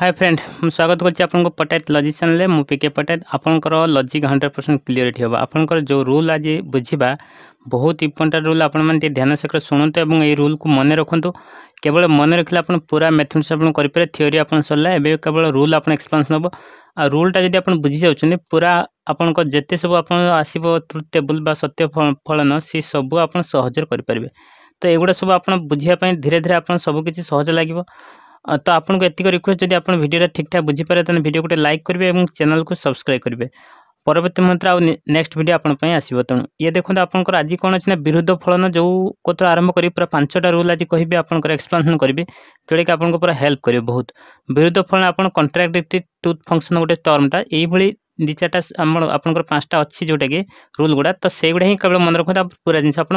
high friend ମୁଁ ସ୍ୱାଗତ କରୁଛି ଆପଣଙ୍କ ପଟାୟତ ଲଜିକ୍ ଚ୍ୟାନେଲରେ ମୁଁ ପିକେ ପଟାୟତ ଆପଣଙ୍କର ଲଜିକ୍ ହଣ୍ଡ୍ରେଡ଼ ପରସେଣ୍ଟ କ୍ଲିଅରିଟି ହେବ ଆପଣଙ୍କର ଯେଉଁ ରୁଲ୍ ଆଜି ବୁଝିବା ବହୁତ ଇମ୍ପୋର୍ଟାଣ୍ଟ ରୁଲ୍ ଆପଣମାନେ ଟିକେ ଧ୍ୟାନ ସହିତ ଶୁଣନ୍ତୁ ଏବଂ ଏହି ରୁଲ୍କୁ ମନେ ରଖନ୍ତୁ କେବଳ ମନେ ରଖିଲେ ଆପଣ ପୁରା ମ୍ୟାଥମେଟିକ୍ସ ଆପଣ କରିପାରିବେ ଥିଓରି ଆପଣ ସରିଲା ଏବେ କେବଳ ରୁଲ୍ ଆପଣ ଏକ୍ସପାନ୍ସ ନେବ ଆଉ ରୁଲ୍ଟା ଯଦି ଆପଣ ବୁଝିଯାଉଛନ୍ତି ପୁରା ଆପଣଙ୍କ ଯେତେ ସବୁ ଆପଣ ଆସିବ ଟେବୁଲ୍ ବା ସତ୍ୟ ଫଳନ ସେ ସବୁ ଆପଣ ସହଜରେ କରିପାରିବେ ତ ଏଗୁଡ଼ା ସବୁ ଆପଣ ବୁଝିବା ପାଇଁ ଧୀରେ ଧୀରେ ଆପଣ ସବୁକିଛି ସହଜ ଲାଗିବ ତ ଆପଣଙ୍କୁ ଏତିକି ରିକ୍ୱେଷ୍ଟ ଯଦି ଆପଣ ଭିଡ଼ିଓଟା ଠିକ୍ଠାକ୍ ବୁଝିପାରିବେ ତାହେଲେ ଭିଡ଼ିଓ ଗୋଟେ ଲାଇକ୍ କରିବେ ଏବଂ ଚ୍ୟାନେଲକୁ ସବସ୍କ୍ରାଇବ୍ କରିବେ ପରବର୍ତ୍ତୀ ମୁହୂର୍ତ୍ତରେ ଆଉ ନେକ୍ସଟ ଭିଡ଼ିଓ ଆପଣଙ୍କ ପାଇଁ ଆସିବ ତେଣୁ ଇଏ ଦେଖନ୍ତୁ ଆପଣଙ୍କର ଆଜି କ'ଣ ଅଛି ନା ବିରୁଦ୍ଧ ଫଳନ ଯେଉଁ କତୁରୁ ଆରମ୍ଭ କରି ପୁରା ପାଞ୍ଚଟା ରୁଲ୍ ଆଜି କହିବି ଆପଣଙ୍କର ଏକ୍ସପ୍ଲାନେସନ୍ କରିବି ଯେଉଁଟାକି ଆପଣଙ୍କୁ ପୁରା ହେଲ୍ପ କରିବ ବହୁତ ବିରୁଦ୍ଧ ଫଳନ ଆପଣ କଣ୍ଟ୍ରାକ୍ଟ ଟୁଥ୍ ଫଙ୍କସନ୍ ଗୋଟେ ଟର୍ମଟା ଏଇଭଳି ଦୁଇ ଚାରିଟା ଆମର ଆପଣଙ୍କର ପାଞ୍ଚଟା ଅଛି ଯେଉଁଟାକି ରୁଲ୍ ଗୁଡ଼ା ତ ସେଇଗୁଡ଼ା ହିଁ କେବଳ ମନେ ରଖନ୍ତୁ ପୁରା ଜିନିଷ ଆପଣ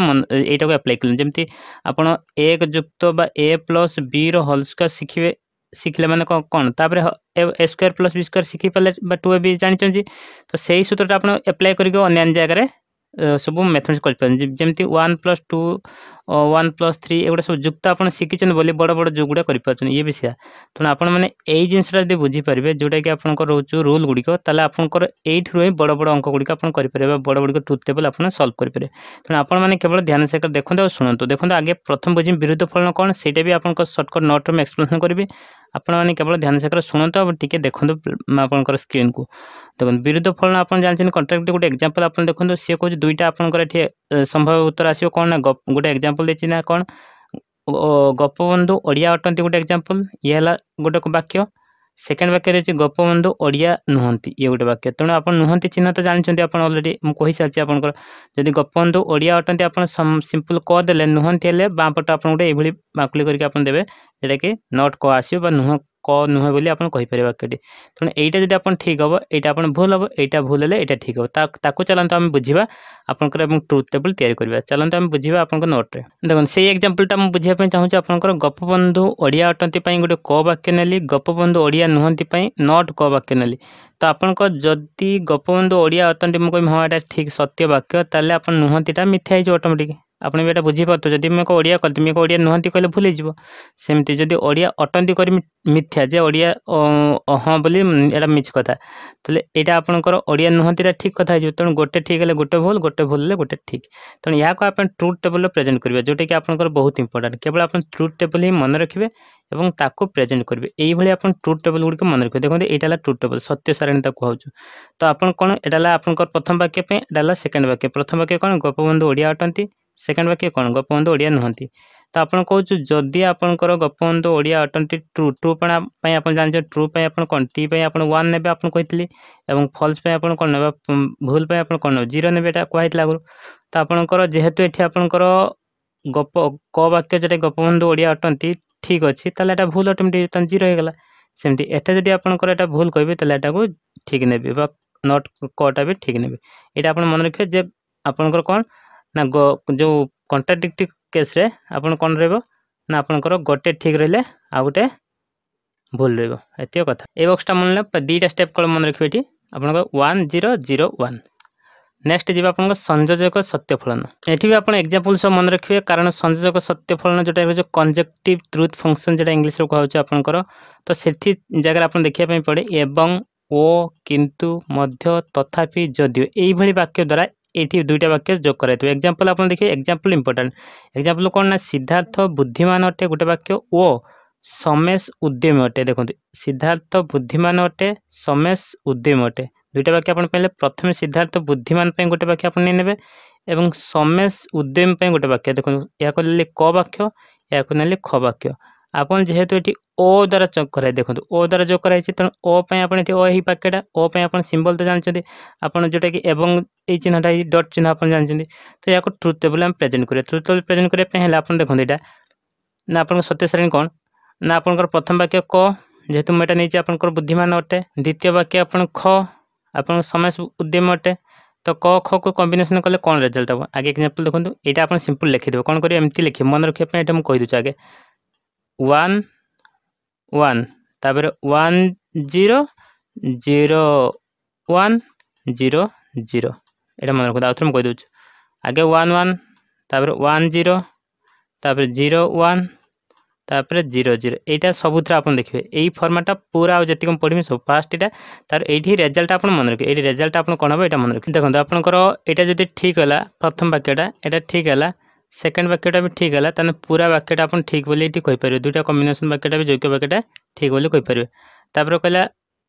ଏଇଟାକୁ ଆପ୍ଲାଏ କଲେ ଯେମିତି ଆପଣ ଏକ ଯୁକ୍ତ ବା ଏ ପ୍ଲସ୍ ବିର ହଲ୍ସ୍କୋୟାର୍ ଶିଖିବେ ଶିଖିଲେ ମାନେ କ'ଣ କ'ଣ ତାପରେ A square plus B square ଶିଖିପାରିଲେ ବା ଟୁ ଏ ବି ଜାଣିଛନ୍ତି ତ ସେଇ ସୂତ୍ରଟା ଆପଣ ଆପ୍ଲାଏ କରିକି ଅନ୍ୟାନ୍ୟ ଜାଗାରେ ସବୁ ମେଥମେଟିକ୍ସ କରିପାରନ୍ତି ଯେମିତି one plus two one plus three ଏଗୁଡ଼ା ସବୁ ଯୁକ୍ତ ଆପଣ ଶିଖିଛନ୍ତି ବୋଲି ବଡ଼ ବଡ଼ ଯୋଗୁଡ଼ା କରିପାରୁଛନ୍ତି ଇଏ ବିଷୟ ତେଣୁ ଆପଣମାନେ ଏଇ ଜିନିଷଟା ଯଦି ବୁଝିପାରିବେ ଯେଉଁଟାକି ଆପଣଙ୍କର ରହୁଛୁ ରୁଲ୍ ଗୁଡ଼ିକ ତାହେଲେ ଆପଣଙ୍କର ଏଇଠିରୁ ହିଁ ବଡ଼ ବଡ଼ ଅଙ୍କ ଗୁଡ଼ିକ ଆପଣ କରିପାରିବେ ବଡ଼ ଗୁଡ଼ିକ ଟ୍ରୁଥ୍ ଟେବଲ୍ ଆପଣ ସଲ୍ଭ କରିପାରିବେ ତେଣୁ ଆପଣମାନେ କେବଳ ଧ୍ୟାନ ସହିତ ଦେଖନ୍ତୁ ଆଉ ଶୁଣନ୍ତୁ ଦେଖନ୍ତୁ ଆଗେ ପ୍ରଥମ ବୁଝି ବିରୁଦ୍ଧ ଫଳନ କ'ଣ ସେଇଟା ବି ଆପଣଙ୍କ ସର୍ଟକଟ୍ ନୋଟ୍ରେ ମୁଁ ଏକ୍ସପ୍ଲେନ୍ କରିବି ଆପଣମାନେ କେବଳ ଧ୍ୟାନ ସହକାରେ ଶୁଣନ୍ତୁ ଆଉ ଟିକେ ଦେଖନ୍ତୁ ଆପଣଙ୍କର ସ୍କ୍ରିନ୍କୁ ଦେଖନ୍ତୁ ବିରୁଦ୍ଧ ଫଳନ ଆପଣ ଜାଣିଛନ୍ତି କଣ୍ଟ୍ରାକ୍ଟ ଗୋଟେ ଏକ୍ଜାମ୍ପଲ୍ ଆପଣ ଦେଖନ୍ତୁ ସିଏ କହୁଛି ଦୁଇଟା ଆପଣଙ୍କର ଏଠି ସମ୍ଭବ ଉତ୍ତର ଆସିବ କ'ଣ ନା ଗୋଟେ ଏକ୍ଜାମ୍ପଲ୍ ଦେଇଛି ନା କ'ଣ ଗୋପବନ୍ଧୁ ଓଡ଼ିଆ ଅଟନ୍ତି ଗୋଟେ ଏକ୍ଜାମ୍ପଲ୍ ଇଏ ହେଲା ଗୋଟେ ବାକ୍ୟ সেকেন্ড বাক্য রয়েছে ଗୋପବନ୍ଧୁ ଓଡ଼ିଆ ନୁହନ୍ତି ଇଏ ଗୋଟେ ବାକ୍ୟ ତେଣୁ ଆପଣ ନୁହନ୍ତି ଚିହ୍ନ ତ ଜାଣିଛନ୍ତି ଆପଣ ଅଲରେଡ଼ି ମୁଁ କହିସାରିଛି ଆପଣଙ୍କର ଯଦି ଗୋପବନ୍ଧୁ ଓଡ଼ିଆ ଅଟନ୍ତି ଆପଣ ସିମ୍ପଲ୍ କ ଦେଲେ ନୁହନ୍ତି ହେଲେ ବାଁ ପଟ ଆପଣ ଗୋଟେ ଏଇଭଳି ବାଙ୍କୁଳି କରିକି ଆପଣ ଦେବେ ଯେଉଁଟାକି ନଟ୍ କ ଆସିବ ବା ନୁହଁ ক নুহে ବୋଲି ଆପଣ କହିପାରିବେ ବାକ୍ୟଟି ତେଣୁ ଏଇଟା ଯଦି ଆପଣ ଠିକ୍ ହେବ ଏଇଟା ଆପଣ ଭୁଲ ହେବ ଏଇଟା ଭୁଲ ହେଲେ ଏଇଟା ଠିକ୍ ହେବ ତାକୁ ଚାଲନ୍ତୁ ଆମେ ବୁଝିବା ଆପଣଙ୍କର ଏବଂ ଟ୍ରୁଥ୍ ଟେବୁଲ୍ ତିଆରି କରିବା ଚାଲନ୍ତୁ ଆମେ ବୁଝିବା ଆପଣଙ୍କ ନୋଟ୍ରେ ଦେଖନ୍ତୁ ସେଇ ଏକ୍ଜାମ୍ପଲ୍ଟା ମୁଁ ବୁଝିବା ପାଇଁ ଚାହୁଁଛି ଆପଣଙ୍କର ଗପବନ୍ଧୁ ଓଡ଼ିଆ ଅଟନ୍ତି ପାଇଁ ଗୋଟେ କ ବାକ୍ୟ ନେଲି ଗପବନ୍ଧୁ ଓଡ଼ିଆ ନୁହନ୍ତି ପାଇଁ ନଟ୍ କ ବାକ୍ୟ ନେଲି ତ ଆପଣଙ୍କ ଯଦି ଗପବନ୍ଧୁ ଓଡ଼ିଆ ଅଟନ୍ତି ମୁଁ କହିବି ହଁ ଏଇଟା ଠିକ୍ ସତ୍ୟ ବାକ୍ୟ ତାହେଲେ ଆପଣ ନୁହନ୍ତିଟା ମିଥ୍ୟା ହେଇଯିବ ଅଟୋମେଟିକ୍ ଆପଣ ବି ଏଇଟା ବୁଝିପାରୁଥିବେ ଯଦି ମୁଁ ଏକ ଓଡ଼ିଆ କହିଲି ତୁମେ ଏକ ଓଡ଼ିଆ ନୁହନ୍ତି କହିଲେ ଭୁଲ ହେଇଯିବ ସେମିତି ଯଦି ଓଡ଼ିଆ ଅଟନ୍ତି କରି ମିଥ୍ୟା ଯେ ଓଡ଼ିଆ ହଁ ବୋଲି ଏଇଟା ମିଛ କଥା ତାହେଲେ ଏଇଟା ଆପଣଙ୍କର ଓଡ଼ିଆ ନୁହନ୍ତି ଏଇଟା ଠିକ୍ କଥା ହେଇଯିବ ତେଣୁ ଗୋଟେ ଠିକ୍ ହେଲେ ଗୋଟେ ଭୁଲ ଗୋଟେ ଭୁଲ ହେଲେ ଗୋଟେ ଠିକ୍ ତେଣୁ ଏହାକୁ ଆପଣ ଟ୍ରୁଥ୍ ଟେବୁଲ୍ରେ ପ୍ରେଜେଣ୍ଟ କରିବେ ଯେଉଁଟାକି ଆପଣଙ୍କର ବହୁତ ଇମ୍ପୋର୍ଟାଣ୍ଟ କେବଳ ଆପଣ ଟ୍ରୁଥ୍ ଟେବୁଲ୍ ହିଁ ମନେ ରଖିବେ ଏବଂ ତାକୁ ପ୍ରେଜେଣ୍ଟ କରିବେ ଏଇଭଳି ଆପଣ ଟ୍ରୁଥ୍ ଟେବୁଲ୍ ଗୁଡ଼ିକ ମନେ ରଖିବେ ଦେଖନ୍ତୁ ଏଇଟା ହେଲା ଟ୍ରୁଥ୍ ଟେବୁଲ୍ ସତ୍ୟ ସାରଣୀ ତାକୁ କୁହାହେଉଛି ତ ଆପଣ କ'ଣ ଏଇଟା ହେଲା ଆପଣଙ୍କର ପ୍ରଥମ ବାକ୍ୟ ପାଇଁ ଏଇଟା ହେଲା ସେକେଣ୍ଡ ବାକ୍ୟ ପ୍ରଥମ ବାକ୍ୟ କ'ଣ ଗୋପବନ୍ଧୁ ଓଡ଼ିଆ ଅଟନ୍ତି ସେକେଣ୍ଡ ବାକ୍ୟ କ'ଣ ଗୋପବନ୍ଧୁ ଓଡ଼ିଆ ନୁହନ୍ତି ତ ଆପଣ କହୁଛୁ ଯଦି ଆପଣଙ୍କର ଗୋପବନ୍ଧୁ ଓଡ଼ିଆ ଅଟନ୍ତି ଟ୍ରୁ ଟ୍ରୁ ପାଇଁ ଆପଣ ଜାଣିଛନ୍ତି ଟ୍ରୁ ପାଇଁ ଆପଣ କ'ଣ ଟି ପାଇଁ ଆପଣ ୱାନ୍ ନେବେ ଆପଣ କହିଥିଲି ଏବଂ ଫଲ୍ସ ପାଇଁ ଆପଣ କ'ଣ ନେବେ ଭୁଲ ପାଇଁ ଆପଣ କ'ଣ ନେବେ ଜିରୋ ନେବେ ଏଇଟା କୁହାହେଇଥିଲା ଆଗରୁ ତ ଆପଣଙ୍କର ଯେହେତୁ ଏଠି ଆପଣଙ୍କର ଗପ କ ବାକ୍ୟ ଯେଉଁଟା ଗୋପବନ୍ଧୁ ଓଡ଼ିଆ ଅଟନ୍ତି ଠିକ୍ ଅଛି ତାହେଲେ ଏଇଟା ଭୁଲ ଅଟୋମେଟିକ୍ ତ ଜିରୋ ହେଇଗଲା ସେମିତି ଏଟା ଯଦି ଆପଣଙ୍କର ଏଇଟା ଭୁଲ କହିବେ ତାହେଲେ ଏଟାକୁ ଠିକ୍ ନେବେ ବା ନଟ୍ କଟା ବି ଠିକ୍ ନେବେ ଏଇଟା ଆପଣ ମନେ ରଖିବେ ଯେ ଆପଣଙ୍କର କ'ଣ ନା ଯେଉଁ କଣ୍ଟ୍ରାଡ଼ିକ୍ଟ କେସ୍ରେ ଆପଣ କ'ଣ ରହିବ ନା ଆପଣଙ୍କର ଗୋଟେ ଠିକ୍ ରହିଲେ ଆଉ ଗୋଟେ ଭୁଲ ରହିବ ଏତିକ କଥା ଏଇ ବକ୍ସଟା ମନେ ଦୁଇଟା ଷ୍ଟେପ୍ କ'ଣ ମନେ ରଖିବେ ଏଠି ଆପଣଙ୍କ one zero zero one next ଯିବା ଆପଣଙ୍କ ସଂଯୋଜକ ସତ୍ୟଫଳନ ଏଠି ବି ଆପଣ ଏକ୍ଜାମ୍ପଲ୍ ସବୁ ମନେ ରଖିବେ କାରଣ ସଂଯୋଜକ ସତ୍ୟଫଳନ ଯେଉଁଟା ହେଉଛି କଞ୍ଜେକ୍ଟିଭ୍ ଟ୍ରୁଥ୍ ଫଙ୍କସନ୍ ଯେଉଁଟା ଇଂଲିଶରେ କୁହାହେଉଛି ଆପଣଙ୍କର ତ ସେଠି ଜାଗାରେ ଆପଣ ଦେଖିବା ପାଇଁ ପଡ଼େ ଏବଂ ଓ କିନ୍ତୁ ମଧ୍ୟ ତଥାପି ଯଦିଓ ଏଇଭଳି ବାକ୍ୟ ଦ୍ୱାରା এটি দুইটা বাক্য যোগ করে তো এক্সাম্পল আপনার দেখি এক্সাম্পল ইম্পর্টান্ট এক্সাম্পল কোণ না সিদ্ধার্থ বুদ্ধিমান অটে গোটে বাক্য ও সমেশ উদ্যমী অটে দেখুন সিদ্ধার্থ বুদ্ধিমান অটে সমেশ উদ্যমী অটে দুইটা বাক্য আপনার পাইলে প্রথমে সিদ্ধার্থ বুদ্ধিমান পাই গোটে বাক্য আপনি নেবে এবং সমেশ উদ্যমী পাই গোটে বাক্য দেখুন এখন নেলি ক বাক্য এখন নেলি খ বাক্য ଆପଣ ଯେହେତୁ ଏଠି ଓ ଦ୍ୱାରା ଚକ୍ କରାଇ ଦେଖନ୍ତୁ ଓ ଦ୍ୱାରା ଯୋଗ କରାଯାଇଛି ତେଣୁ ଓ ପାଇଁ ଆପଣ ଏଠି ଓ ଏହି ପାଖଟା ଓ ପାଇଁ ଆପଣ ସିମ୍ବଲ୍ ତ ଜାଣିଛନ୍ତି ଆପଣ ଯେଉଁଟାକି ଏବଂ ଏଇ ଚିହ୍ନଟା ଏଇ ଡଟ୍ ଚିହ୍ନ ଆପଣ ଜାଣିଛନ୍ତି ତ ଏହାକୁ ଟ୍ରୁଥ୍ ଟେବୁଲ୍ ଆମେ ପ୍ରେଜେଣ୍ଟ କରିବା ଟ୍ରୁଥ୍ ଟେବୁଲ୍ ପ୍ରେଜେଣ୍ଟ କରିବା ପାଇଁ ହେଲେ ଆପଣ ଦେଖନ୍ତୁ ଏଇଟା ନା ଆପଣଙ୍କ ସତ୍ୟ ଶ୍ରେଣୀ କ'ଣ ନା ଆପଣଙ୍କର ପ୍ରଥମ ବାକ୍ୟ କ ଯେହେତୁ ମୁଁ ଏଇଟା ନେଇଛି ଆପଣଙ୍କର ବୁଦ୍ଧିମାନ ଅଟେ ଦ୍ୱିତୀୟ ବାକ୍ୟ ଆପଣ ଖ ଆପଣଙ୍କ ସମୟ ଉଦ୍ୟମ ଅଟେ ତ କ ଖକୁ କମ୍ବିନେସନ୍ କଲେ କ'ଣ ରେଜଲ୍ଟ ହେବ ଆଗେ ଏକ୍ଜାମ୍ପଲ୍ ଦେଖନ୍ତୁ ଏଇଟା ଆପଣ ସିମ୍ପଲ୍ ଲେଖିଦେବେ କ'ଣ କରିବେ ଏମିତି ଲେଖିବେ ମନେ ରଖିବା ପାଇଁ ଏଇଟା ମୁଁ କହିଦେଉଛି ଆଗେ ওয়ান ওয়ান তারপরে one zero zero one zero zero এটা মনে রাখো আউথরম কই দেউছ আগে ওয়ান ওয়ান তারপরে ওয়ান জিরো তারপরে জিরো ওয়ান তারপরে জিরো জিরো এইটা সবুথরে আপনার দেখবে এই ফর্মাটটা পুরা আউ যেত পড়বি সব ফার্স্ট এটা তার এইটি রেজল্ট আপনার মনে রাখবে এই রেজল্ট আপনার কোণ হবে এটা মনে রাখবে দেখুন আপনার এটা যদি ঠিক হল প্রথম বাক্যটা এটা ঠিক হলা সেকেন্ড বাক্যটা ବି ଠିକ୍ ହେଲା ତାହେଲେ ପୁରା ବାକ୍ୟଟା ଆପଣ ଠିକ୍ ବୋଲି ଏଠି କହିପାରିବେ ଦୁଇଟା କମ୍ବିନେସନ୍ ବାକ୍ୟଟା ବି ଯୋଗ୍ୟ ବାକ୍ୟଟା ଠିକ୍ ବୋଲି କହିପାରିବେ ତାପରେ କହିଲା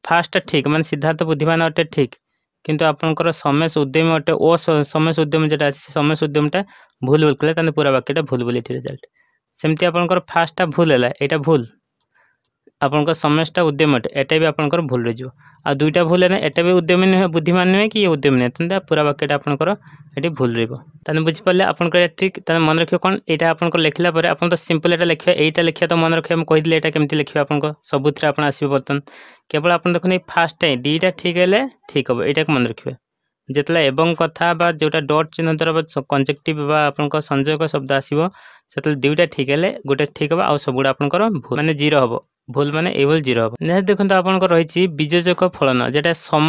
ଫାର୍ଷ୍ଟଟା ଠିକ୍ ମାନେ ସିଦ୍ଧାର୍ଥ ବୁଦ୍ଧିମାନ ଅଟେ ଠିକ୍ କିନ୍ତୁ ଆପଣଙ୍କର ସମେଶ ଉଦ୍ୟମ ଅଟେ ଓ ସମେଶ ଉଦ୍ୟମ ଯେଉଁଟା ଅଛି ସେ ସମେଶ ଉଦ୍ୟମଟା ଭୁଲ ବୋଲି କହିଲା ତାହେଲେ ପୁରା ବାକ୍ୟଟା ଭୁଲ ବୋଲି ଏଠି ରେଜଲ୍ଟ ସେମିତି ଆପଣଙ୍କର ଫାର୍ଷ୍ଟଟା ଭୁଲ ହେଲା ଏଇଟା ଭୁଲ ଆପଣଙ୍କ ସମସ୍ୟା ଉଦ୍ୟମଟେ ଏଇଟା ବି ଆପଣଙ୍କର ଭୁଲ ରହିଯିବ ଆଉ ଦୁଇଟା ଭୁଲ ହେଲେ ଏଇଟା ବି ଉଦ୍ୟମୀ ନୁହେଁ ବୁଦ୍ଧିମାନ ନୁହେଁ କି ଇଏ ଉଦ୍ୟମୀ ନୁହେଁ ତାହେଲେ ପୁରା ବାକ୍ୟଟା ଆପଣଙ୍କର ଏଠି ଭୁଲ ରହିବ ତାହେଲେ ବୁଝିପାରିଲେ ଆପଣଙ୍କର ଏଇଟା ଠିକ୍ ତାହେଲେ ମନେ ରଖିବ କ'ଣ ଏଇଟା ଆପଣଙ୍କର ଲେଖିଲା ପରେ ଆପଣ ତ ସିମ୍ପଲ୍ ଏଇଟା ଲେଖିବା ଏଇଟା ଲେଖିବା ତ ମନେ ରଖିବା ମୁଁ କହିଥିଲି ଏଇଟା କେମିତି ଲେଖିବା ଆପଣଙ୍କ ସବୁଥିରେ ଆପଣ ଆସିବେ ବର୍ତ୍ତମାନ କେବଳ ଆପଣ ଦେଖନ୍ତୁ ଫାର୍ଷ୍ଟ ଟାଇମ୍ ଦୁଇଟା ଠିକ୍ ହେଲେ ଠିକ୍ ହେବ ଏଇଟାକୁ ମନେ ରଖିବେ ଯେତେବେଳେ ଏବଂ କଥା ବା ଯେଉଁଟା ଡଟ୍ ଚିହ୍ନ ଦ୍ୱାରା କଞ୍ଜେକ୍ଟିଭ୍ ବା ଆପଣଙ୍କ ସଂଯୋଗ ଶବ୍ଦ ଆସିବ ସେତେବେଳେ ଦୁଇଟା ଠିକ୍ ହେଲେ ଗୋଟେ ଠିକ୍ ହେବ ଆଉ ସବୁଗୁଡ଼ା ଆପଣଙ୍କର ମାନେ ଜିରୋ ହେବ ভুল মানে এইভাবে জিরো হব নেক্সট দেখুন আপনার রয়েছে বিযোজক ফলন যেটা সম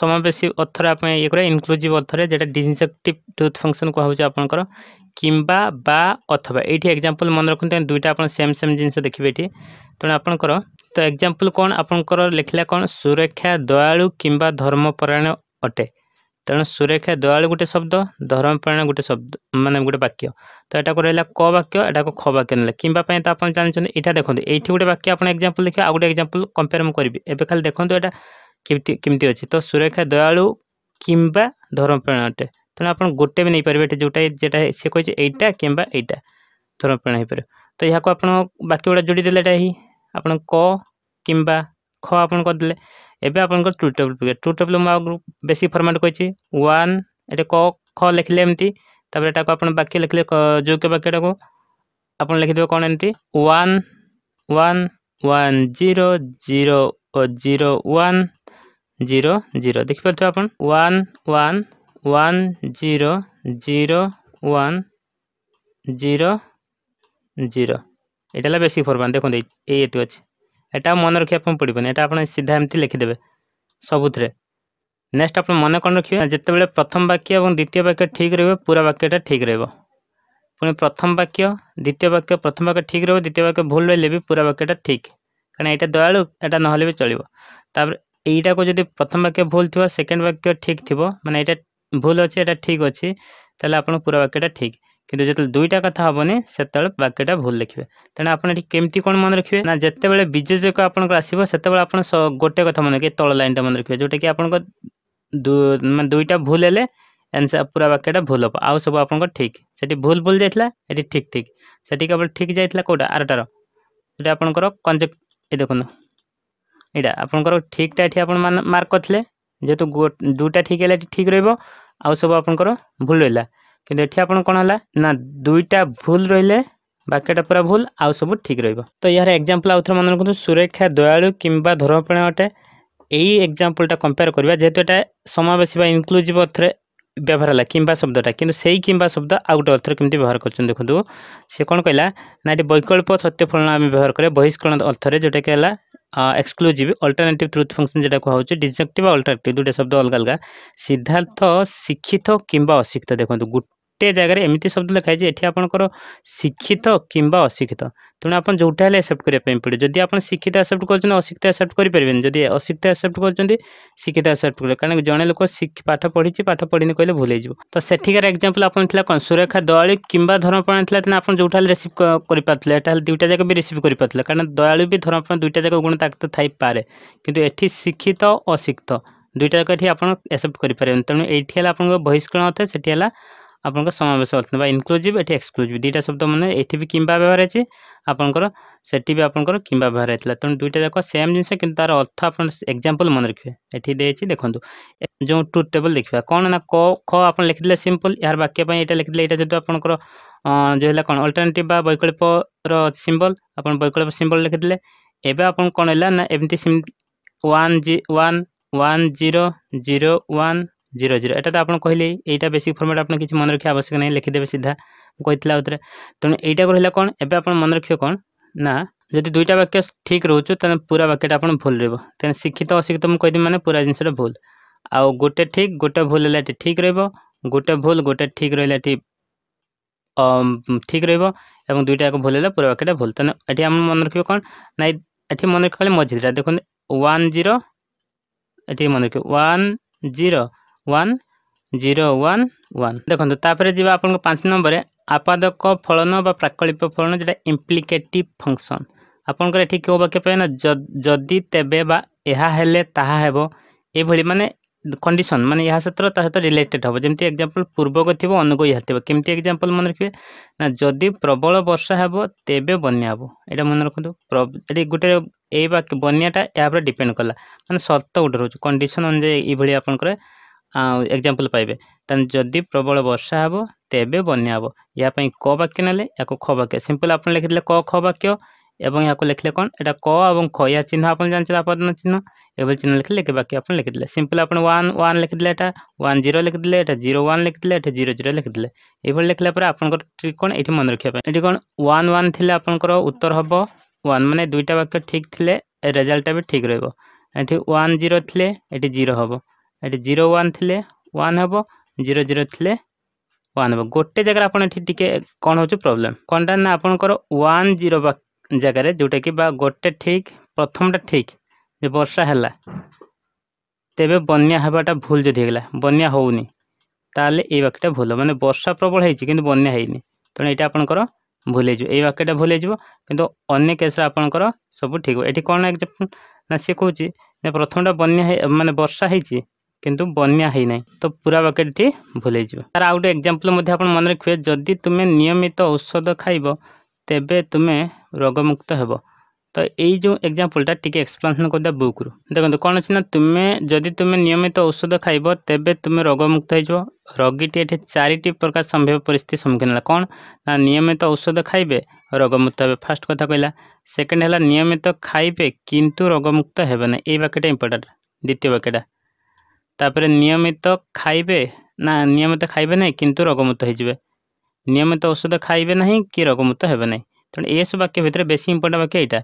সমাবেশী অর্থরে আপনি ইয়ে করে ইনক্লুজিভ অর্থরে যেটা ডিনজেকটিভ টুথ ফংশন কুহাচ্ছে আপনার কিংবা বা অথবা এইটি এক্সাম্পল মনে রাখুন দুইটা আপনার সেম সেম জিনিস দেখবে এটি তেমন আপনার তো এক্সাম্পল কোণ আপনার লেখিলা কোণ সুরক্ষা দয়ালু কিংবা ধর্মপরায়ণ অটে ତେଣୁ ସୁରକ୍ଷା ଦୟାଳୁ ଗୋଟେ ଶବ୍ଦ ଧର୍ମପ୍ରାଣ ଗୋଟେ ଶବ୍ଦ ମାନେ ଗୋଟେ ବାକ୍ୟ ତ ଏଟାକୁ ରହିଲା କ ବାକ୍ୟ ଏଟାକୁ ଖ ବାକ୍ୟ ନେଲା କିମ୍ବା ପାଇଁ ତ ଆପଣ ଜାଣିଛନ୍ତି ଏଇଟା ଦେଖନ୍ତୁ ଏଇଠି ଗୋଟେ ବାକ୍ୟ ଆପଣ ଏକ୍ଜାମ୍ପଲ୍ ଦେଖିବେ ଆଉ ଗୋଟେ ଏକ୍ଜାମ୍ପଲ୍ କମ୍ପେୟାର ମୁଁ କରିବି ଏବେ ଖାଲି ଦେଖନ୍ତୁ ଏଇଟା କେମିତି କେମିତି ଅଛି ତ ସୁରକ୍ଷା ଦୟାଳୁ କିମ୍ବା ଧର୍ମପ୍ରାଣ ଅଟେ ତେଣୁ ଆପଣ ଗୋଟେ ବି ନେଇପାରିବେ ଏଠି ଯେଉଁଟା ଯେଟା ସେ କହିଛି ଏଇଟା କିମ୍ବା ଏଇଟା ଧର୍ମପ୍ରାଣ ହେଇପାରିବ ତ ଏହାକୁ ଆପଣ ବାକ୍ୟ ଗୁଡ଼ା ଯୋଡ଼ି ଦେଲେ ଏଇଟା ହିଁ ଆପଣ କ କିମ୍ବା ଖ ଆପଣ କରିଦେଲେ এবে আপনার টু টেবল পিকেট টু টেবল মু আগে বেশি ফর্মাট কইছি ওয়ান এটা ক খ লিখলে এমতি তাপরে এটা আপনার বাক্য লিখলে যৌক্য বাক্যটা আপনার লিখিদেবে কোণ এমতি one one one zero zero zero one zero zero দেখিপারে আপন one one one zero zero one zero zero এটা হল বেসিক ফর্মান দেখুন এই এটি আছে এটা মনে রাখা পাই পড়বনি এটা আপনার সিধা এমতি লিখিদেবে সবুথে নেক্সট আপনার মনে কোণ রাখবে যেতবে প্রথম বাক্য এবং দ্বিতীয় বাক্য ঠিক রহবে পুরা বাক্যটা ঠিক রহব পুঁ প্রথম বাক্য দ্বিতীয় বাক্য প্রথম বাক্য ঠিক রহব দ্বিতীয় বাক্য ভুল রহলে বি পুরা বাক্যটা ঠিক কারণ এটা দয়ালু এটা নহলে বি চলব তাপরে এইটাকে যদি প্রথম বাক্য ভুল থিব সেকেন্ড বাক্য ঠিক থিব মানে এটা ভুল অছে এটা ঠিক অছে তাহলে আপনার পুরা বাক্যটা ঠিক କିନ୍ତୁ ଯେତେବେଳେ ଦୁଇଟା କଥା ହେବନି ସେତେବେଳେ ବାକ୍ୟଟା ଭୁଲ ଲେଖିବେ ତେଣୁ ଆପଣ ଏଠି କେମିତି କ'ଣ ମନେ ରଖିବେ ନା ଯେତେବେଳେ ବିଯୋଜକ ଆପଣଙ୍କର ଆସିବ ସେତେବେଳେ ଆପଣ ଗୋଟେ କଥା ମନେ ରଖିବେ ତଳ ଲାଇନ୍ଟା ମନେ ରଖିବେ ଯେଉଁଟାକି ଆପଣଙ୍କ ମାନେ ଦୁଇଟା ଭୁଲ ହେଲେ ଆନ୍ସର ପୁରା ବାକ୍ୟଟା ଭୁଲ ହେବ ଆଉ ସବୁ ଆପଣଙ୍କ ଠିକ୍ ସେଠି ଭୁଲ ଭୁଲ ଯାଇଥିଲା ଏଠି ଠିକ୍ ଠିକ୍ ସେଠି କେବଳ ଠିକ୍ ଯାଇଥିଲା କେଉଁଟା ଆରଟାର ସେଠି ଆପଣଙ୍କର କଞ୍ଜେକ୍ଟ ଏ ଦେଖନ୍ତୁ ଏଇଟା ଆପଣଙ୍କର ଠିକ୍ଟା ଏଠି ଆପଣ ମାର୍କ କରିଥିଲେ ଯେହେତୁ ଦୁଇଟା ଠିକ୍ ହେଲା ଏଠି ଠିକ୍ ରହିବ ଆଉ ସବୁ ଆପଣଙ୍କର ଭୁଲ ରହିଲା কিন্তু এটি আপনার কোণ হল না দুইটা ভুল রহলে বাক্যটা পুরা ভুল আউ সব ঠিক রহব তো ইয়ার এক্সাম্পল আউথরে মনে রাখুন সুরক্ষা দয়ালু কিংবা ধর্মপ্রাণ অটে এই এক্সাম্পলটা কম্পেয়ার করা যেহেতু এটা সমাবেশী বা ইনক্লুজিভ অর্থে ব্যবহার হল কিংবা শব্দটা কিন্তু সেই কিংবা শব্দ আউ গোটে অর্থরে কেমি ব্যবহার করছেন দেখুন সে কোণ কহিলা না এটি বৈকল্প সত্যফলন আমি ব্যবহার করে বহিষ্করণ অর্থরে যেটাকি হল এক্সক্লুজিভ অল্টারনেটিভ ট্রুথ ফংশন যেটা কুহাচ্ছে ডিজেক্টিভ বা অল্টারনেটিভ দুইটা শব্দ অলগা অলগা সিদ্ধার্থ শিক্ষিত কিংবা অশিক্ষিত দেখুন ଗୋଟିଏ ଜାଗାରେ ଏମିତି ଶବ୍ଦ ଲେଖାଯାଇଛି ଏଠି ଆପଣଙ୍କର ଶିକ୍ଷିତ କିମ୍ବା ଅଶିକ୍ଷିତ ତେଣୁ ଆପଣ ଯେଉଁଟା ହେଲେ ଆସେପ୍ଟ କରିବା ପାଇଁ ପଡ଼ିବ ଯଦି ଆପଣ ଶିକ୍ଷିତ ଆସେପ୍ଟ କରୁଛନ୍ତି ଅଶିକ୍ଷିତ ଆସେପ୍ଟ କରିପାରିବେନି ଯଦି ଅଶିକ୍ଷିତ ଆସେପ୍ଟ କରୁଛନ୍ତି ଶିକ୍ଷିତ ଆସେପ୍ଟ କରିବେ କାରଣ ଜଣେ ଲୋକ ପାଠ ପଢ଼ିଛି ପାଠ ପଢ଼ିନି କହିଲେ ଭୁଲ ହେଇଯିବ ତ ସେଠିକାର ଏକ୍ଜାମ୍ପଲ୍ ଆପଣ ଥିଲା କ'ଣ ସୁରକ୍ଷା ଦୟାଳୁ କିମ୍ବା ଧର୍ମପ୍ରାଣ ଥିଲା ତେଣୁ ଆପଣ ଯେଉଁଟା ହେଲେ ରିସିଭ୍ କରିପାରୁଥିଲେ ଏଟା ହେଲେ ଦୁଇଟା ଯାକ ବି ରିସିଭ୍ କରିପାରୁଥିଲେ କାରଣ ଦୟାଳୁ ବି ଧର୍ମପ୍ରାଣ ଦୁଇଟା ଯାକ ଗୁଣ ତାକୁ ଥାଇପାରେ କିନ୍ତୁ ଏଠି ଶିକ୍ଷିତ ଅଶିକ୍ଷିତ ଦୁଇଟା ଯାକ ଏଠି ଆପଣ ଆସେପ୍ଟ କରିପାରିବେନି ତେଣୁ ଏଇଠି ହେଲା ଆପଣଙ୍କ ବହିଷ୍କରଣ ଅର୍ଥ ସେଠି ହେଲା ଆପଣଙ୍କର ସମାବେଶ ଅର୍ଥ ବା ଇନକ୍ଲୁଜିଭ୍ ଏଠି ଏକ୍ସକ୍ଲୁଜିଭ୍ ଦୁଇଟା ଶବ୍ଦ ମାନେ ଏଠି ବି କିମ୍ବା ବ୍ୟବହାର ହେଇଛି ଆପଣଙ୍କର ସେଠି ବି ଆପଣଙ୍କର କିମ୍ବା ବ୍ୟବହାର ହେଇଥିଲା ତେଣୁ ଦୁଇଟା ଯାକ ସେମ୍ ଜିନିଷ କିନ୍ତୁ ତା'ର ଅର୍ଥ ଆପଣ ଏକ୍ଜାମ୍ପଲ୍ ମନେ ରଖିବେ ଏଠି ଦେଇଛି ଦେଖନ୍ତୁ ଯେଉଁ ଟ୍ରୁଥ୍ ଟେବଲ୍ ଦେଖିବା କ'ଣ ନା କ ଖ ଆପଣ ଲେଖିଥିଲେ ସିମ୍ପଲ୍ ଏହାର ବାକ୍ୟ ପାଇଁ ଏଇଟା ଲେଖିଥିଲେ ଏଇଟା ଯଦି ଆପଣଙ୍କର ଯେଉଁ ହେଲା କ'ଣ ଅଲ୍ଟରନେଟିଭ୍ ବା ବୈକଳ୍ପର ସିମ୍ବଲ୍ ଆପଣ ବୈକଳ୍ପ ସିମ୍ବଲ୍ ଲେଖିଥିଲେ ଏବେ ଆପଣ କ'ଣ ହେଲା ନା ଏମିତି one G one one zero zero one zero zero এটা তো আপনার কহিলি এইটা বেসিক ফর্মেট আপনার কিছু মনে রাখিয়া আবশ্যক নাই লিখিদেবে সিধা কইলা আউথরে তেমন এইটা রহিলা কোণ এবে আপনার মনে রাখিও কোণ না যদি দুইটা বাক্য ঠিক রহুছু তাহলে পুরা বাক্যটা আপনার ভুল রহব তেমন শিক্ষিত অশিক্ষিত মু কইদেবি মানে পুরা জিনিসটা ভুল আও গোটে ঠিক গোটে ভুল হলে এটি ঠিক রহব গোটে ভুল গোটে ঠিক রহলে এটি ঠিক রহব এবং দুইটা এক ভুল হলে পুরা বাক্যটা ভুল তাহলে এটি আমার মনে রাখবে কোণ না এটি মনে রাখবে খালি মঝিটা দেখুন ওয়ান জিরো এটি মনে রাখবে one zero one zero one one ଦେଖନ୍ତୁ ତାପରେ ଯିବା ଆପଣଙ୍କ ପାଞ୍ଚ ନମ୍ବରରେ ଆପାଦକ ଫଳନ ବା ପ୍ରାକଳ୍ପ ଫଳନ ଯେଉଁଟା ଇମ୍ପ୍ଲିକେଟିଭ୍ ଫଙ୍କସନ୍ ଆପଣଙ୍କର ଏଠି କେଉଁ ବାକ୍ୟ ପାଇବେ ନା ଯଦି ତେବେ ବା ଏହା ହେଲେ ତାହା ହେବ ଏଭଳି ମାନେ କଣ୍ଡିସନ୍ ମାନେ ଏହା ସହିତ ତା ସହିତ ରିଲେଟେଡ୍ ହେବ ଯେମିତି ଏକ୍ଜାମ୍ପଲ୍ ପୂର୍ବକ ଥିବ ଅନୁକ ଏହା ଥିବ କେମିତି ଏକ୍ଜାମ୍ପଲ୍ ମନେ ରଖିବେ ନା ଯଦି ପ୍ରବଳ ବର୍ଷା ହେବ ତେବେ ବନ୍ୟା ହେବ ଏଇଟା ମନେ ରଖନ୍ତୁ ଏଠି ଗୋଟେ ଏଇ ବାକ୍ୟ ବନ୍ୟାଟା ଏହା ଉପରେ ଡିପେଣ୍ଡ କଲା ମାନେ ସର୍ତ୍ତ ଗୋଟେ ରହୁଛି କଣ୍ଡିସନ୍ ଅନୁଯାୟୀ ଏଇଭଳି ଆପଣଙ୍କର ଏକ୍ଜାମ୍ପଲ୍ ପାଇବେ ତାହେଲେ ଯଦି ପ୍ରବଳ ବର୍ଷା ହେବ ତେବେ ବନ୍ୟା ହେବ ଏହା ପାଇଁ କ ବାକ୍ୟ ନେଲେ ଏହାକୁ ଖ ବାକ୍ୟ ସିମ୍ପଲ୍ ଆପଣ ଲେଖିଦେଲେ କ ଖ ବାକ୍ୟ ଏବଂ ଏହାକୁ ଲେଖିଲେ କ'ଣ ଏଇଟା କ ଏବଂ ଖ ଏହା ଚିହ୍ନ ଆପଣ ଜାଣିଛନ୍ତି ଆପାଦନ ଚିହ୍ନ ଏଭଳି ଚିହ୍ନ ଲେଖିଲେ ଲେଖି ବାକ୍ୟ ଆପଣ ଲେଖିଦେଲେ ସିମ୍ପଲ୍ ଆପଣ ୱାନ୍ ୱାନ୍ ଲେଖିଦେଲେ ଏଇଟା ୱାନ୍ ଜିରୋ ଲେଖିଦେଲେ ଏଇଟା ଜିରୋ ୱାନ୍ ଲେଖିଦେଲେ ଏଇଟା ଜିରୋ ଜିରୋ ଲେଖିଦେଲେ ଏଭଳି ଲେଖିଲା ପରେ ଆପଣଙ୍କର ଟ୍ରିକ୍ କ'ଣ ଏଠି ମନେ ରଖିବା ପାଇଁ ଏଠି କ'ଣ ୱାନ୍ ୱାନ୍ ଥିଲେ ଆପଣଙ୍କର ଉତ୍ତର ହେବ ୱାନ୍ ମାନେ ଦୁଇଟା ବାକ୍ୟ ଠିକ୍ ଥିଲେ ରେଜଲ୍ଟଟା ବି ଠିକ୍ ରହିବ ଏଠି ୱାନ୍ ଜିରୋ ଥିଲେ ଏଠି ଜିରୋ ହେବ ଏଠି ଜିରୋ ୱାନ୍ ଥିଲେ ୱାନ୍ ହେବ ଜିରୋ ଜିରୋ ଥିଲେ ୱାନ୍ ହେବ ଗୋଟେ ଜାଗାରେ ଆପଣ ଏଠି ଟିକେ କ'ଣ ହେଉଛି ପ୍ରୋବ୍ଲେମ୍ କ'ଣଟା ନା ଆପଣଙ୍କର ୱାନ୍ ଜିରୋ ଜାଗାରେ ଯେଉଁଟାକି ବା ଗୋଟେ ଠିକ୍ ପ୍ରଥମଟା ଠିକ୍ ଯେ ବର୍ଷା ହେଲା ତେବେ ବନ୍ୟା ହେବାଟା ଭୁଲ ଯଦି ହେଇଗଲା ବନ୍ୟା ହେଉନି ତାହେଲେ ଏଇ ବାକ୍ୟଟା ଭୁଲ ମାନେ ବର୍ଷା ପ୍ରବଳ ହେଇଛି କିନ୍ତୁ ବନ୍ୟା ହେଇନି ତେଣୁ ଏଇଟା ଆପଣଙ୍କର ଭୁଲ ହେଇଯିବ ଏଇ ବାକ୍ୟଟା ଭୁଲ ହେଇଯିବ କିନ୍ତୁ ଅନ୍ୟ କେସ୍ରେ ଆପଣଙ୍କର ସବୁ ଠିକ୍ ହେବ ଏଠି କ'ଣ ନା ସିଏ କହୁଛି ଯେ ପ୍ରଥମଟା ବନ୍ୟା ମାନେ ବର୍ଷା ହେଇଛି কিন্তু ବନ୍ୟା ହୋଇନାହିଁ ତ ପୁରା ବକେଟ୍ଟି ଭୁଲେଇଯିବ ତା'ର ଆଉ ଗୋଟେ ଏକ୍ଜାମ୍ପଲ୍ ମଧ୍ୟ ଆପଣ ମନେ ରଖିବେ ଯଦି ତୁମେ ନିୟମିତ ଔଷଧ ଖାଇବ ତେବେ ତୁମେ ରୋଗମୁକ୍ତ ହେବ ତ ଏଇ ଯେଉଁ ଏକ୍ଜାମ୍ପଲ୍ଟା ଟିକେ ଏକ୍ସପ୍ଲାନେସନ୍ କରିଦେବା ବୁକ୍ରୁ ଦେଖନ୍ତୁ କ'ଣ ଅଛି ନା ତୁମେ ଯଦି ତୁମେ ନିୟମିତ ଔଷଧ ଖାଇବ ତେବେ ତୁମେ ରୋଗମୁକ୍ତ ହୋଇଯିବ ରୋଗୀଟି ଏଠି ଚାରିଟି ପ୍ରକାର ସମ୍ଭାବ୍ୟ ପରିସ୍ଥିତି ସମ୍ମୁଖୀନ ହେଲା କ'ଣ ନା ନିୟମିତ ଔଷଧ ଖାଇବେ ରୋଗମୁକ୍ତ ହେବେ ଫାର୍ଷ୍ଟ କଥା କହିଲା ସେକେଣ୍ଡ ହେଲା ନିୟମିତ ଖାଇବେ କିନ୍ତୁ ରୋଗମୁକ୍ତ ହେବେ ନାହିଁ ଏଇ ବାକ୍ୟଟା ଇମ୍ପୋର୍ଟାଣ୍ଟ ଦ୍ୱିତୀୟ ବାକ୍ୟଟା ତାପରେ ନିୟମିତ ଖାଇବେ ନା ନିୟମିତ ଖାଇବେ ନାହିଁ କିନ୍ତୁ ରୋଗମୁକ୍ତ ହେଇଯିବେ ନିୟମିତ ଔଷଧ ଖାଇବେ ନାହିଁ କି ରୋଗମୁକ୍ତ ହେବେ ନାହିଁ ତେଣୁ ଏସବୁ ବାକ୍ୟ ଭିତରେ ବେଶୀ ଇମ୍ପୋର୍ଟାଣ୍ଟ ବାକ୍ୟ ଏଇଟା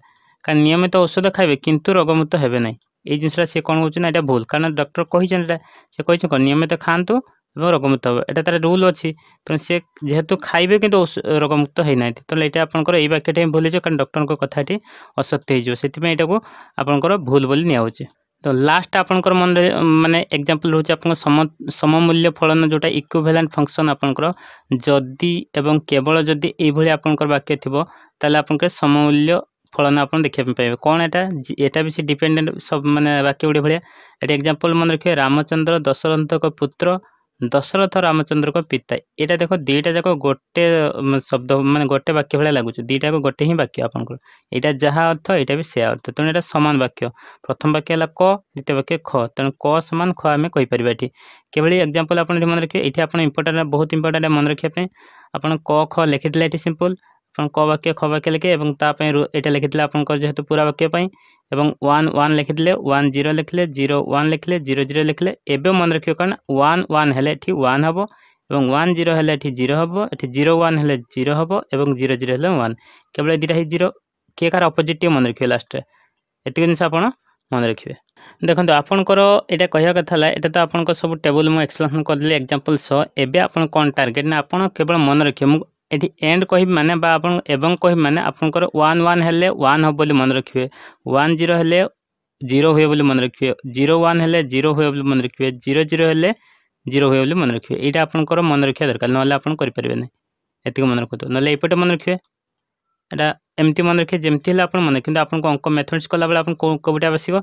କାରଣ ନିୟମିତ ଔଷଧ ଖାଇବେ କିନ୍ତୁ ରୋଗମୁକ୍ତ ହେବେ ନାହିଁ ଏଇ ଜିନିଷଟା ସେ କ'ଣ ହେଉଛି ନା ଏଇଟା ଭୁଲ କାରଣ ଡକ୍ଟର କହିଛନ୍ତି ଏଇଟା ସେ କହିଛନ୍ତି କ'ଣ ନିୟମିତ ଖାଆନ୍ତୁ ଏବଂ ରୋଗମୁକ୍ତ ହେବ ଏଇଟା ତା'ର ରୁଲ୍ ଅଛି ତେଣୁ ସେ ଯେହେତୁ ଖାଇବେ କିନ୍ତୁ ରୋଗମୁକ୍ତ ହେଇନାହାନ୍ତି ତାହେଲେ ଏଇଟା ଆପଣଙ୍କର ଏଇ ବାକ୍ୟଟା ହିଁ ଭୁଲ ହେଇଯିବ କାରଣ ଡକ୍ଟରଙ୍କ କଥାଟି ଅସତ୍ୟ ହେଇଯିବ ସେଥିପାଇଁ ଏଇଟାକୁ ଆପଣଙ୍କର ଭୁଲ ବୋଲି ନିଆହେଉଛି তো লাস্ট আপনার মনে মানে এক্জাম্পল হচ্ছে আপনার সমমূল্য ফলন যেটা ইকুভ্যালেন্ট ফংশন আপনার যদি এবং কেবল যদি এইভাবে আপনার বাক্য থাকবে তাহলে আপনার সমমূল্য ফলন আপনার দেখা পাইবে কোণ এটা এটা বেশি ডিপেন্ডেন্ট সব মানে বাক্য গুড়ি ভাইয়া এটা এক্জাম্পল মনে রাখবে রামচন্দ্র দশরথক পুত্র ଦଶରଥ ରାମଚନ୍ଦ୍ରଙ୍କ ପିତା ଏଇଟା ଦେଖ ଦୁଇଟା ଯାକ ଗୋଟେ ଶବ୍ଦ ମାନେ ଗୋଟେ ବାକ୍ୟ ଭଳିଆ ଲାଗୁଛି ଦୁଇଟାକ ଗୋଟେ ହିଁ ବାକ୍ୟ ଆପଣଙ୍କର ଏଇଟା ଯାହା ଅର୍ଥ ଏଇଟା ବି ସେୟା ଅର୍ଥ ତେଣୁ ଏଇଟା ସମାନ ବାକ୍ୟ ପ୍ରଥମ ବାକ୍ୟ ହେଲା କ ଦ୍ୱିତୀୟ ବାକ୍ୟ ଖ ତେଣୁ କ ସମାନ ଖ ଆମେ କହିପାରିବା ଏଠି କିଭଳି ଏକ୍ଜାମ୍ପଲ୍ ଆପଣ ଏଠି ମନେ ରଖିବେ ଏଠି ଆପଣ ଇମ୍ପୋର୍ଟାଣ୍ଟ ବହୁତ ଇମ୍ପୋର୍ଟାଣ୍ଟ ମନେ ରଖିବା ପାଇଁ ଆପଣ କ ଖ ଲେଖିଦେଲେ ଏଠି ସିମ୍ପଲ୍ ଆପଣ କ ବାକ୍ୟ ଖ ବାକ୍ୟ ଲେଖେ ଏବଂ ତା ପାଇଁ ଏଇଟା ଲେଖିଥିଲେ ଆପଣଙ୍କର ଯେହେତୁ ପୁରା ବାକ୍ୟ ପାଇଁ ଏବଂ ୱାନ୍ ୱାନ୍ ଲେଖିଥିଲେ ୱାନ୍ ଜିରୋ ଲେଖିଲେ ଜିରୋ ୱାନ୍ ଲେଖିଲେ ଜିରୋ ଜିରୋ ଲେଖିଲେ ଏବେ ମନେ ରଖିବ କାରଣ ୱାନ୍ ୱାନ୍ ହେଲେ ଏଠି ୱାନ୍ ହେବ এবং ওয়ান জিরো হলে এটি জিরো হব এটি জিরো ওয়ান হলে জিরো হব এবং জিরো জিরো হলে ওয়ান কেবল এই দুইটা হি জিরো କିଏ କାହାର ଅପୋଜିଟ୍ ଟିକେ ମନେ ରଖିବେ ଲାଷ୍ଟରେ ଏତିକି ଜିନିଷ ଆପଣ ମନେ ରଖିବେ ଦେଖନ୍ତୁ ଆପଣଙ୍କର ଏଇଟା କହିବା କଥା ହେଲା ଏଇଟା ତ ଆପଣଙ୍କ ସବୁ ଟେବୁଲ୍ ମୁଁ ଏକ୍ସପ୍ଲେନ୍ କରିଦେଲି ଏକ୍ଜାମ୍ପଲ୍ ସହ ଏବେ ଆପଣ କ'ଣ ଟାର୍ଗେଟ୍ ନା ଆପଣ କେବଳ ମନେ ରଖିବେ ମୁଁ ଏଠି ଏଣ୍ଡ କହିବି ମାନେ ବା ଆପଣ ଏବଂ କହିବି ମାନେ ଆପଣଙ୍କର ୱାନ୍ ୱାନ୍ ହେଲେ ୱାନ୍ ହେବ ବୋଲି ମନେ ରଖିବେ ୱାନ୍ ଜିରୋ ହେଲେ ଜିରୋ ହୁଏ ବୋଲି ମନେ ରଖିବେ ଜିରୋ ୱାନ୍ ହେଲେ ଜିରୋ ହୁଏ ବୋଲି ମନେ ରଖିବେ ଜିରୋ ଜିରୋ ହେଲେ ଜିରୋ ହୁଏ ବୋଲି ମନେ ରଖିବେ ଏଇଟା ଆପଣଙ୍କର ମନେ ରଖିବା ଦରକାର ନହେଲେ ଆପଣ କରିପାରିବେ ନାହିଁ ଏତିକି ମନେ ରଖନ୍ତୁ ନହେଲେ ଏଇପଟେ ମନେ ରଖିବେ ଏଇଟା ଏମିତି ମନେ ରଖିବେ ଯେମିତି ହେଲେ ଆପଣ ମନେ କିନ୍ତୁ ଆପଣଙ୍କ ଅଙ୍କ ମେଥମେଟିକ୍ସ କଲାବେଳେ ଆପଣ କେଉଁଟା ଆସିବ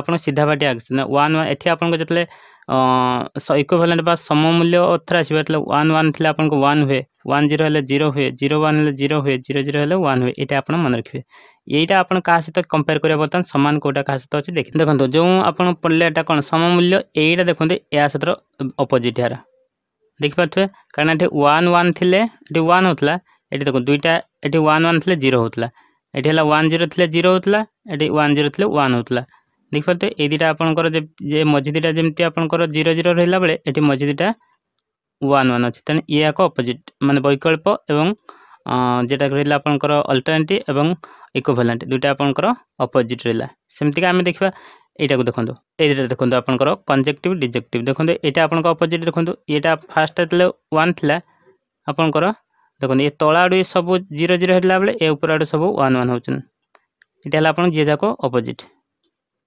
ଆପଣ ସିଧା ବାଟି ଆସିବ ନା ୱାନ୍ ୱାନ୍ ଏଠି ଆପଣଙ୍କ ଯେତେବେଳେ ଇକ୍ୱିଭାଲେଣ୍ଟ ବା ସମମୂଲ୍ୟ ଅଥର ଆସିବ ଯେତେବେଳେ ୱାନ୍ ୱାନ୍ ଥିଲେ ଆପଣଙ୍କ ୱାନ୍ ହୁଏ ওয়ান জিরো হলে জিরো ହୁଏ জিরো ওয়ান হলে জিরো ହୁଏ জিরো জিরো হলে ওয়ান ହୁଏ এটা ଆପଣ ମନେ ରଖିବେ ଏଇଟା ଆପଣ କାହା ସହିତ କମ୍ପେୟାର କରିବା ବର୍ତ୍ତମାନ ସମାନ କେଉଁଟା କାହା ସହିତ ଅଛି ଦେଖି ଦେଖନ୍ତୁ ଯେଉଁ ଆପଣ ପଡ଼ିଲେ ଏଇଟା କ'ଣ ସମମୂଲ୍ୟ ଏଇଟା ଦେଖନ୍ତୁ ଏହା ସହିତ ଅପୋଜିଟ୍ ଏହାର ଦେଖିପାରୁଥିବେ କାରଣ ଏଠି ୱାନ୍ ୱାନ୍ ଥିଲେ ଏଠି ୱାନ୍ ହେଉଥିଲା ଏଠି ଦେଖନ୍ତୁ ଦୁଇଟା ଏଠି ୱାନ୍ ୱାନ୍ ଥିଲେ ଜିରୋ ହେଉଥିଲା ଏଠି ହେଲା ୱାନ୍ ଜିରୋ ଥିଲେ ଜିରୋ ହେଉଥିଲା ଏଠି ୱାନ୍ ଜିରୋ ଥିଲେ ୱାନ୍ ହେଉଥିଲା ଦେଖିପାରୁଥିବେ ଏଇ ଦୁଇଟା ଆପଣଙ୍କର ଯେ ମଝି ଦୁଇଟା ଯେମିତି ଆପଣଙ୍କର ଜିରୋ ଜିରୋ ରହିଲା ବେଳେ ଏଠି ମଝି ଦୁଇଟା ওয়ান ওয়ান ଅଛି ତେଣୁ ଇଏ ଏକ ଅପୋଜିଟ୍ ମାନେ ବୈକଳ୍ପ ଏବଂ যেটা ରହିଲା ଆପଣଙ୍କର ଅଲ୍ଟରନେଟିଭ୍ ଏବଂ ଇକୋଭାଲାଣ୍ଟ ଦୁଇଟା ଆପଣଙ୍କର ଅପୋଜିଟ୍ ରହିଲା ସେମିତିକା ଆମେ ଦେଖିବା ଏଇଟାକୁ ଦେଖନ୍ତୁ ଏଇଟା ଦେଖନ୍ତୁ ଆପଣଙ୍କର କଞ୍ଜେକ୍ଟିଭ୍ ଡିଜେକ୍ଟିଭ୍ ଦେଖନ୍ତୁ ଏଇଟା ଆପଣଙ୍କ ଅପୋଜିଟ୍ ଦେଖନ୍ତୁ ଏଇଟା ଫାଷ୍ଟ ଥିଲେ ୱାନ୍ ଥିଲା ଆପଣଙ୍କର ଦେଖନ୍ତୁ ଏ ତଳ ଆଡ଼ୁ ସବୁ ଜିରୋ ଜିରୋ ହେଲା ବେଳେ ଏ ଉପର ଆଡ଼ୁ ସବୁ ୱାନ୍ ୱାନ୍ ହେଉଛନ୍ତି ଏଇଟା ହେଲା ଆପଣଙ୍କ ଯିଏ ଯାକ ଅପୋଜିଟ୍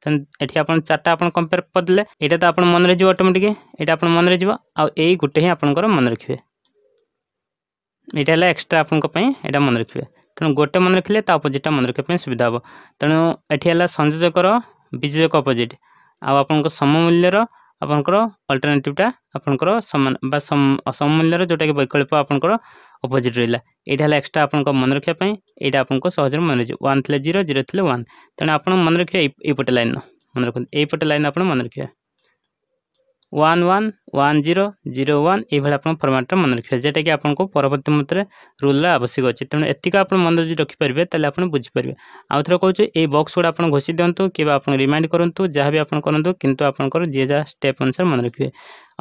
ତେଣୁ ଏଠି ଆପଣ ଚାରିଟା ଆପଣ କମ୍ପେୟାର କରିଦେଲେ ଏଇଟା ତ ଆପଣ ମନେରେ ଯିବ ଅଟୋମେଟିକ୍ ଏଇଟା ଆପଣ ମନେରେ ଯିବ ଆଉ ଏଇ ଗୋଟେ ହିଁ ଆପଣଙ୍କର ମନେ ରଖିବେ ଏଇଟା ହେଲା ଏକ୍ସଟ୍ରା ଆପଣଙ୍କ ପାଇଁ ଏଇଟା ମନେ ରଖିବେ ତେଣୁ ଗୋଟେ ମନେ ରଖିଲେ ତା ଅପୋଜିଟ୍ଟା ମନେ ରଖିବା ପାଇଁ ସୁବିଧା ହେବ ତେଣୁ ଏଠି ହେଲା ସଂଯୋଜକର ବିଜୟକ ଅପୋଜିଟ୍ ଆଉ ଆପଣଙ୍କ ସମମୂଲ୍ୟର ଆପଣଙ୍କର ଅଲ୍ଟରନେଟିଭ୍ଟା ଆପଣଙ୍କର ସମାନ ବା ସମମୂଲ୍ୟର ଯେଉଁଟାକି ବୈକଳ୍ପ ଆପଣଙ୍କର অপোজিট রহিলা এইটা হল এক্সট্রা আপনার মনে রাখা এইটা আপনার সহজে মনে রয়েছে ওয়ান লে জিরো জিরো লে ওয়ান তেমন আপনার মনে রাখবে এইপটে লাইন মনে রাখুন এইপটে লাইন আপনার মনে রাখবে one one one zero zero one ଏଇଭଳି ଆପଣ ଫର୍ମାଟ୍ଟା ମନେ ରଖିବେ ଯେଉଁଟାକି ଆପଣଙ୍କୁ ପରବର୍ତ୍ତୀ ମାତ୍ରାରେ ରୁଲ୍ର ଆବଶ୍ୟକ ଅଛି ତେଣୁ ଏତିକି ଆପଣ ମନେ ଯଦି ରଖିପାରିବେ ତାହେଲେ ଆପଣ ବୁଝିପାରିବେ ଆଉ ଥରେ କହୁଛୁ ଏଇ ବକ୍ସ ଗୁଡ଼ା ଆପଣ ଘୋଷି ଦିଅନ୍ତୁ କିମ୍ବା ଆପଣ ରିମାଇଣ୍ଡ କରନ୍ତୁ ଯାହା ବି ଆପଣ କରନ୍ତୁ କିନ୍ତୁ ଆପଣଙ୍କର ଯିଏ ଯାହା ଷ୍ଟେପ୍ ଅନୁସାରେ ମନେ ରଖିବେ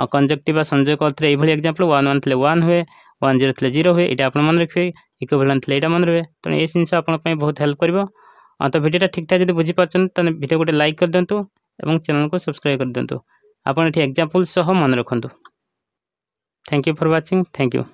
ଆଉ କଞ୍ଜକ୍ଟିଭ୍ ବା ସଂଯୋଗ କରିଥିଲେ ଏଇଭଳି ଏକ୍ଜାମ୍ପଲ୍ ୱାନ୍ ୱାନ୍ ଥିଲେ ୱାନ୍ ହୁଏ ୱାନ୍ ଜିରୋ ଥିଲେ ଜିରୋ ହୁଏ ଏଇଟା ଆପଣ ମନେ ରଖିବେ ଇକୋଭ୍ୟାଲେଣ୍ଟ ଥିଲେ ଏଇଟା ମନେ ରହିବେ ତେଣୁ ଏ ଜିନିଷ ଆପଣଙ୍କ ପାଇଁ ବହୁତ ହେଲ୍ପ କରିବ ଆଉ ତ ଭିଡ଼ିଓଟା ଠିକ୍ଠାକ୍ ଯଦି ବୁଝିପାରୁଛନ୍ତି ତାହେଲେ ଭିଡ଼ିଓ ଗୋଟେ ଲାଇକ୍ କରିଦିଅନ୍ତୁ ଏବଂ ଚ୍ୟାନେଲ୍କୁ ସବସ୍କ୍ରାଇବ୍ କରିଦିଅନ୍ତୁ ଆପଣ ଏଠି ଏକ୍ଜାମ୍ପଲ୍ ସହ ମନେ ରଖନ୍ତୁ thank you for watching thank you